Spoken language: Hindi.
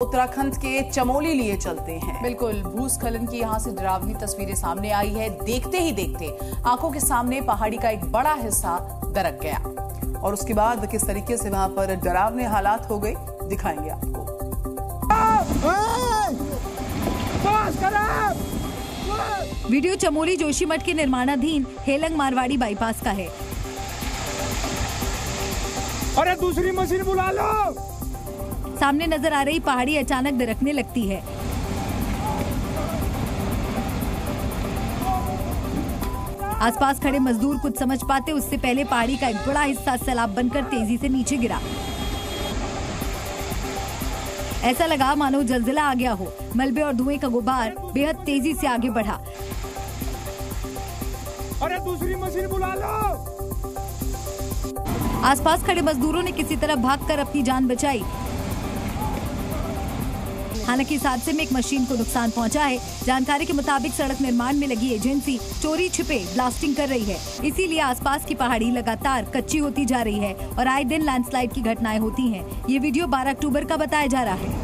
उत्तराखंड के चमोली लिए चलते हैं। बिल्कुल भूस्खलन की यहाँ से डरावनी तस्वीरें सामने आई है। देखते ही देखते आँखों के सामने पहाड़ी का एक बड़ा हिस्सा दरक गया। और उसके बाद किस तरीके से वहाँ पर डरावने हालात हो गए दिखाएँगे आपको। वीडियो चमोली जोशीमठ के निर्माणाधीन हेलंग मारवाड़ी बाईपास का है। अरे दूसरी मशीन बुला लो। सामने नज़र आ रही पहाड़ी अचानक दरकने लगती है। आसपास खड़े मजदूर कुछ समझ पाते उससे पहले पहाड़ी का एक बड़ा हिस्सा सैलाब बनकर तेज़ी से नीचे गिरा। ऐसा लगा मानो जलजिला आ गया हो। मलबे और धुएँ का गुबार बेहद तेज़ी से आगे बढ़ा। अरे दूसरी मशीन बुला लो। आसपास खड़े मजदूरों ने किसी तरह भागकर अपनी जान बचाई। हालाँकि इस हादसे में एक मशीन को नुकसान पहुँचा है। जानकारी के मुताबिक सड़क निर्माण में लगी एजेंसी चोरी छिपे, ब्लास्टिंग कर रही है। इसीलिए आसपास की पहाड़ी लगातार कच्ची होती जा रही है और आए दिन लैंडस्लाइड की घटनाएँ होती है। ये वीडियो 12 अक्टूबर का बताया जा रहा है.